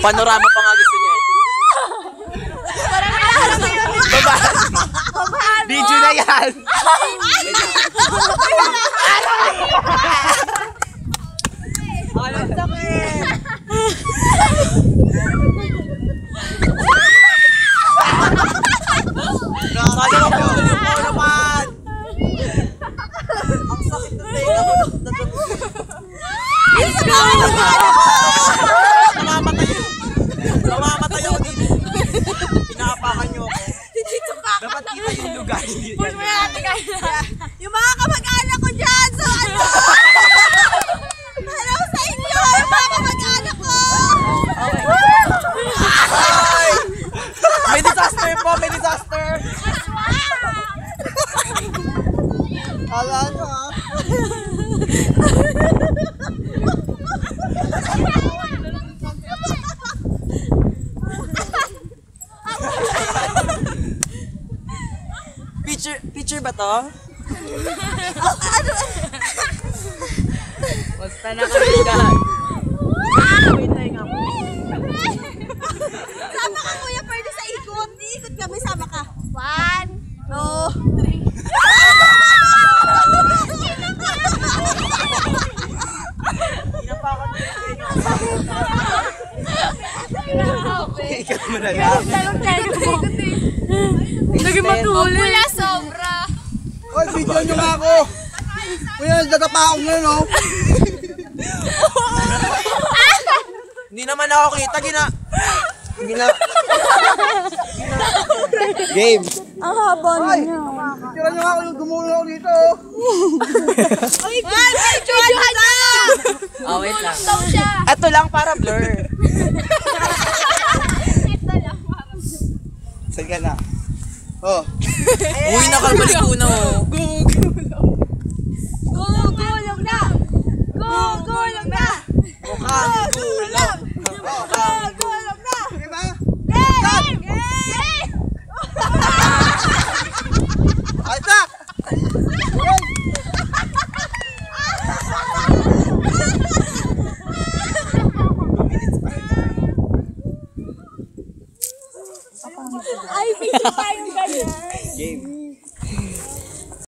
Panorama pa nga gusto niya. Baba. Video na yan. Kaya mo po mo. Ang sakit ng tenga ko. Namamatay yun. Namamatay ako dito. Pinapakan niyo ako. Dapat kita yung lugar. Yung mga kamag-anak ko dyan, so ano? Hello sa inyo, yung mga kamag-anak ko! May disaster po, may disaster. Ala ano ah. Picture, picture ba to? Basta na kami dyan. Sama ka kuya, pwede sa ikot. Ikot kami, sama ka. One, two, three. Ikaw mo na lang. Naging matulog. Wala sobra. Oy, video nyo nga ako. Kuya, ako ngayon, oh. Hindi naman ako kita, gina... Gina... Game. Ang haba Ay, tira nyo nga ako yung gumulong ako dito, oh. Ay, videohan na! Oh, wait lang. Stop siya. Ito lang para blur. Saan ka na? Oh. Uy, nakalbalik ko na oh. Go, go. I think video tayo ganyan. Game.